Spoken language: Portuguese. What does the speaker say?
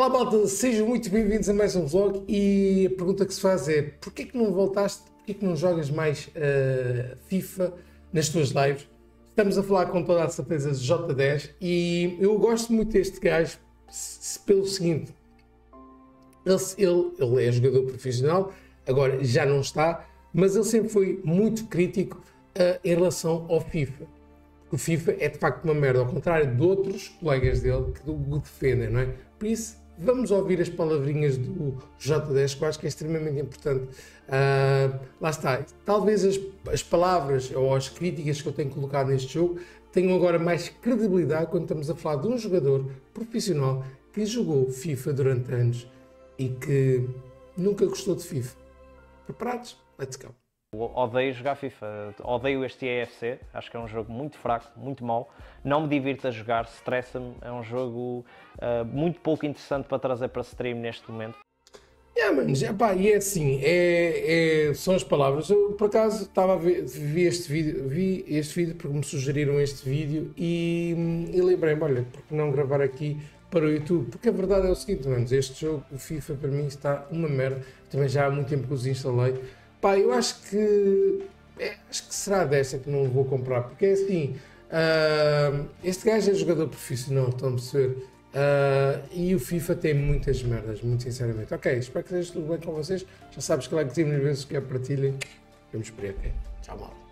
Olá malta, sejam muito bem-vindos a mais um vlog e a pergunta que se faz é porquê que não voltaste, porquê que não jogas mais uh, FIFA nas tuas lives? Estamos a falar com toda a certeza de J10 e eu gosto muito deste gajo pelo seguinte, ele, ele, ele é jogador profissional, agora já não está, mas ele sempre foi muito crítico uh, em relação ao FIFA. O FIFA é de facto uma merda, ao contrário de outros colegas dele que o defendem, não é? Por isso, vamos ouvir as palavrinhas do J10, que eu acho que é extremamente importante. Uh, lá está, talvez as, as, palavras ou as críticas que eu tenho colocado neste jogo tenham agora mais credibilidade quando estamos a falar de um jogador profissional que jogou FIFA durante anos e que nunca gostou de FIFA. Preparados? Let's go! Odeio jogar FIFA, odeio este EFC, acho que é um jogo muito fraco, muito mau. Não me divirto a jogar, stressa-me, é um jogo uh, muito pouco interessante para trazer para stream neste momento. Yeah, manos, epá, e é assim, é, é, são as palavras. Eu por acaso estava a ver, vi este vídeo, vi este vídeo porque me sugeriram este vídeo e, e lembrei-me, olha, porque não gravar aqui para o YouTube? Porque a verdade é o seguinte, manos, este jogo, o FIFA, para mim está uma merda. Também já há muito tempo que os instalei Pá, eu acho que. É, acho que será desta que não vou comprar, porque é assim. Uh, este gajo é jogador profissional, estão a perceber? Uh, e o FIFA tem muitas merdas, muito sinceramente. Ok, espero que esteja tudo bem com vocês. Já sabes que like, vezes que é partilhem. Vamos por ok? Tchau, mal.